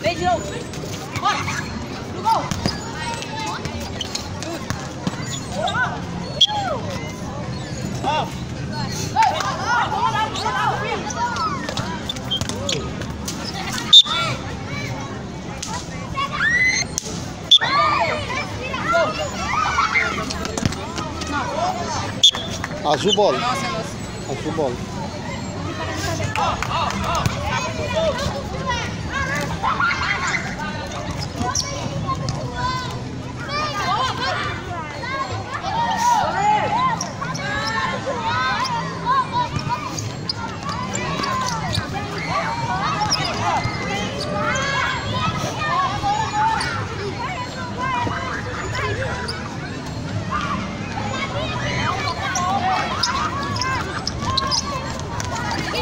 Vem de novo. Bora. No gol. Azul bola. Azul bola.